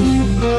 Música